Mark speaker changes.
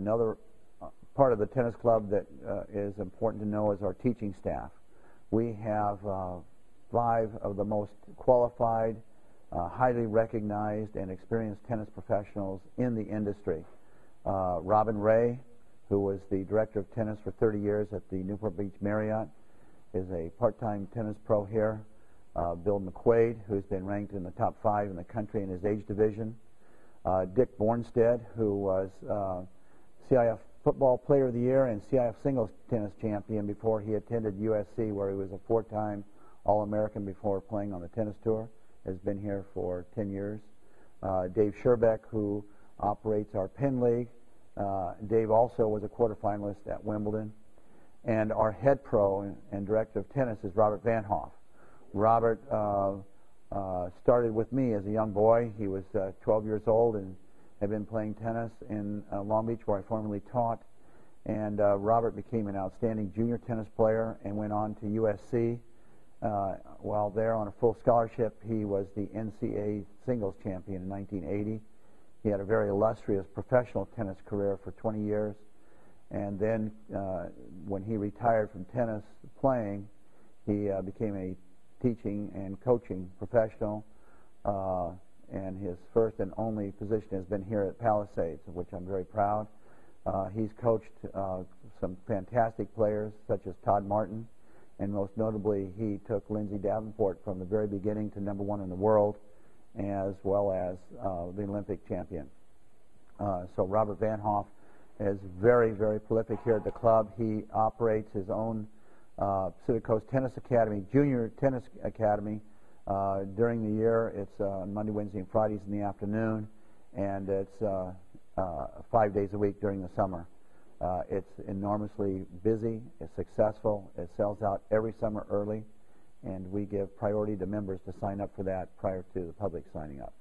Speaker 1: another uh, part of the tennis club that uh, is important to know is our teaching staff. We have uh, five of the most qualified, highly recognized, and experienced tennis professionals in the industry. Robin Ray, who was the director of tennis for 30 years at the Newport Beach Marriott, is a part-time tennis pro here. Uh, Bill McQuaid, who's been ranked in the top five in the country in his age division. Uh, Dick Bohrnstedt, who was uh, CIF Football Player of the Year and CIF Singles Tennis Champion before he attended USC, where he was a four-time All-American before playing on the tennis tour, has been here for 10 years. Uh, Dave Sherbeck, who operates our Penn League. Uh, Dave also was a quarterfinalist at Wimbledon. And our head pro and, and director of tennis is Robert Van't Hof. Robert uh, uh, started with me as a young boy. He was uh, 12 years old and had been playing tennis in uh, Long Beach, where I formerly taught. And uh, Robert became an outstanding junior tennis player and went on to USC. Uh, while there on a full scholarship, he was the NCAA singles champion in 1980. He had a very illustrious professional tennis career for 20 years. And then uh, when he retired from tennis playing, he uh, became a teaching and coaching professional. And his first and only position has been here at Palisades, of which I'm very proud. Uh, he's coached uh, some fantastic players, such as Todd Martin, and most notably, he took Lindsay Davenport from the very beginning to number one in the world, as well as uh, the Olympic champion. Uh, so Robert Van't Hof is very, very prolific here at the club. He operates his own uh, Pacific Coast Tennis Academy, Junior Tennis Academy. Uh, during the year, it's uh, Monday, Wednesday, and Fridays in the afternoon, and it's uh, uh, five days a week during the summer. Uh, it's enormously busy, it's successful, it sells out every summer early, and we give priority to members to sign up for that prior to the public signing up.